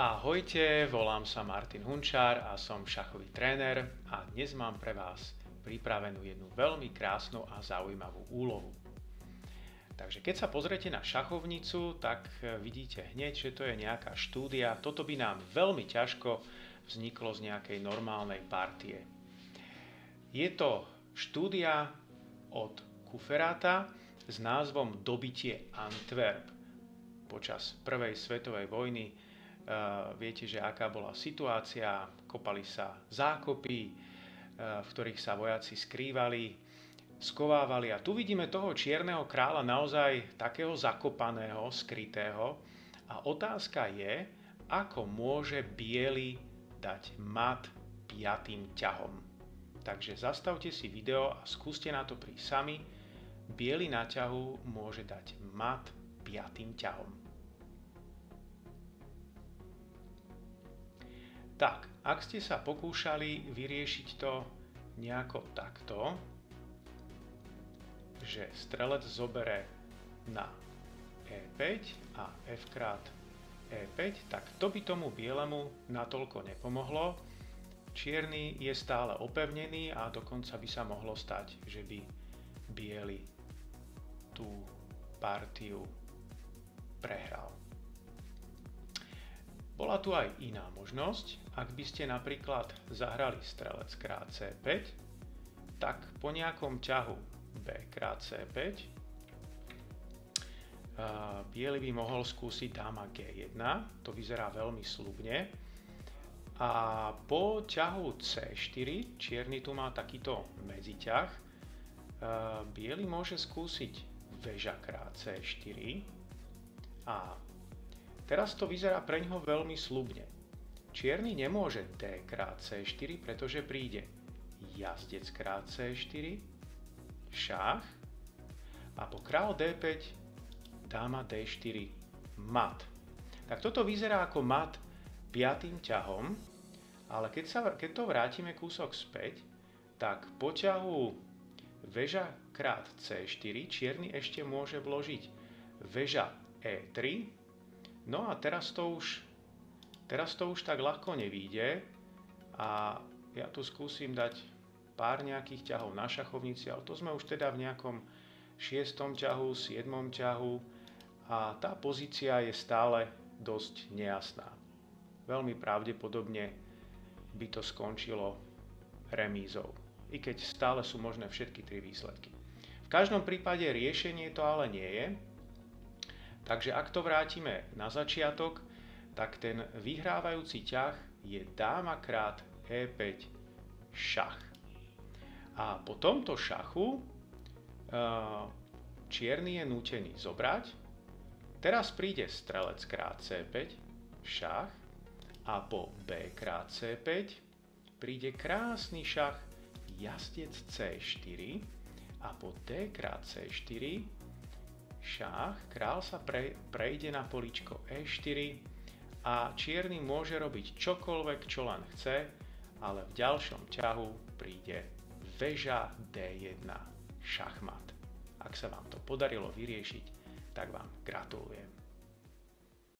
Ahojte, volám sa Martin Hunčár a som šachový tréner a dnes mám pre vás pripravenú jednu veľmi krásnu a zaujímavú úlohu. Takže keď sa pozriete na šachovnicu, tak vidíte hneď, že to je nejaká štúdia. Toto by nám veľmi ťažko vzniklo z nejakej normálnej partie. Je to štúdia od Kuferáta s názvom Dobitie Antwerp. Počas prvej svetovej vojny viete, že aká bola situácia, kopali sa zákopy, v ktorých sa vojaci skrývali, skovávali. A tu vidíme toho čierneho kráľa naozaj takého zakopaného, skrytého. A otázka je, ako môže biely dať mat piatým ťahom. Takže zastavte si video a skúste na to prísť sami. Biely na ťahu môže dať mat piatým ťahom. Tak, ak ste sa pokúšali vyriešiť to nejako takto, že strelec zobere na E5 a F krát E5, tak to by tomu bielemu natoľko nepomohlo. Čierny je stále opevnený a dokonca by sa mohlo stať, že by biely tú partiu prehral. Bola tu aj iná možnosť. Ak by ste napríklad zahrali strelec krát C5, tak po nejakom ťahu B krát C5 biely by mohol skúsiť dáma G1, to vyzerá veľmi slubne. A po ťahu C4, čierny tu má takýto medziťah, biely môže skúsiť väža krát C4 a Teraz to vyzerá pre ňoho veľmi slubne. Čierny nemôže D krát C4, pretože príde jazdec krát C4, šach a po král D5 dáma D4 mat. Tak toto vyzerá ako mat piatým ťahom, ale keď, sa, keď to vrátime kúsok späť, tak po ťahu väža krát C4 čierny ešte môže vložiť väža E3 No a teraz to už, teraz to už tak ľahko nevíde a ja tu skúsim dať pár nejakých ťahov na šachovnici, ale to sme už teda v nejakom šiestom ťahu, siedmom ťahu a tá pozícia je stále dosť nejasná. Veľmi pravdepodobne by to skončilo remízou, i keď stále sú možné všetky tri výsledky. V každom prípade riešenie to ale nie je, Takže ak to vrátime na začiatok, tak ten vyhrávajúci ťah je dáma krát E5 šach. A po tomto šachu e, čierny je nútený zobrať. Teraz príde strelec krát C5 šach a po B krát C5 príde krásny šach jazdec C4 a po D krát C4 šach, král sa pre, prejde na poličko E4 a čierny môže robiť čokoľvek, čo len chce, ale v ďalšom ťahu príde väža D1 šachmat. Ak sa vám to podarilo vyriešiť, tak vám gratulujem.